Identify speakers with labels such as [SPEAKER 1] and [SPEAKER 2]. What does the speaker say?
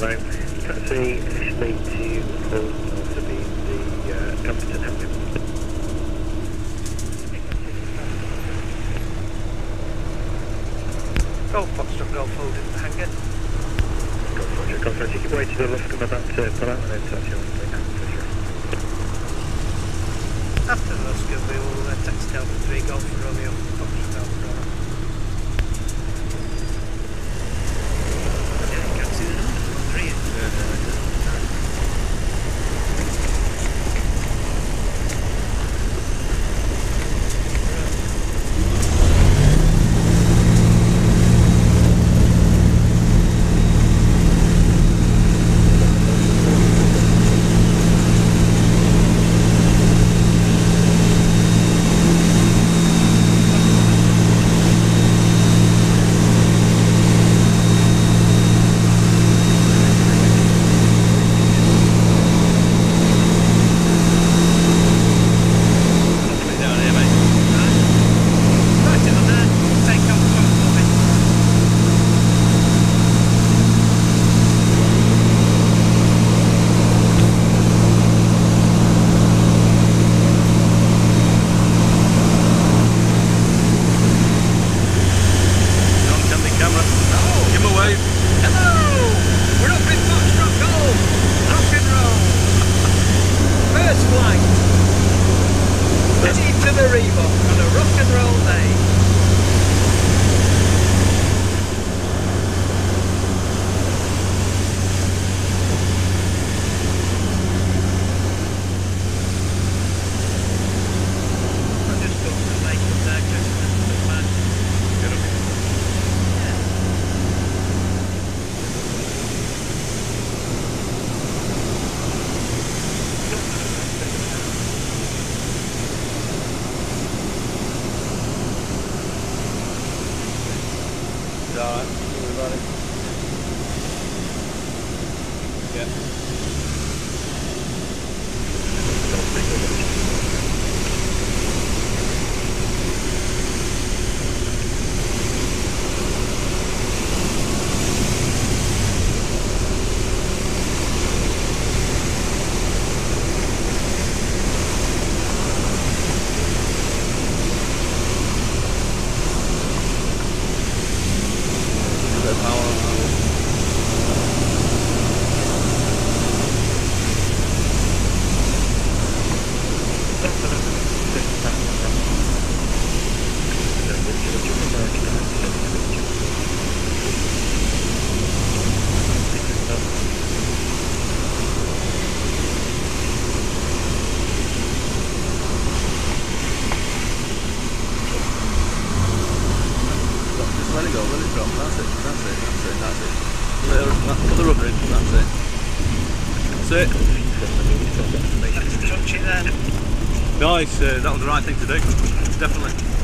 [SPEAKER 1] Hello. Taxi initially to Hull, also be the uh, Dumperton Hampton.
[SPEAKER 2] Golf Foxtrot, Golf Hold in the hangar.
[SPEAKER 1] Golf Roger, Golf Roger. Keep away to the left, I'm about to pull out and then taxi on the.
[SPEAKER 2] After the Oscar, we will uh, taxi Delta 3 Golf Romeo, Foxtrot Bravo. Yeah,
[SPEAKER 3] Alright. Don't It go, let it drop. That's it, that's it, that's it, that's it. It, that, put the rudder in, that's it. That's it.
[SPEAKER 2] That's touchy then.
[SPEAKER 3] Nice, uh, that was the right thing to do. Definitely.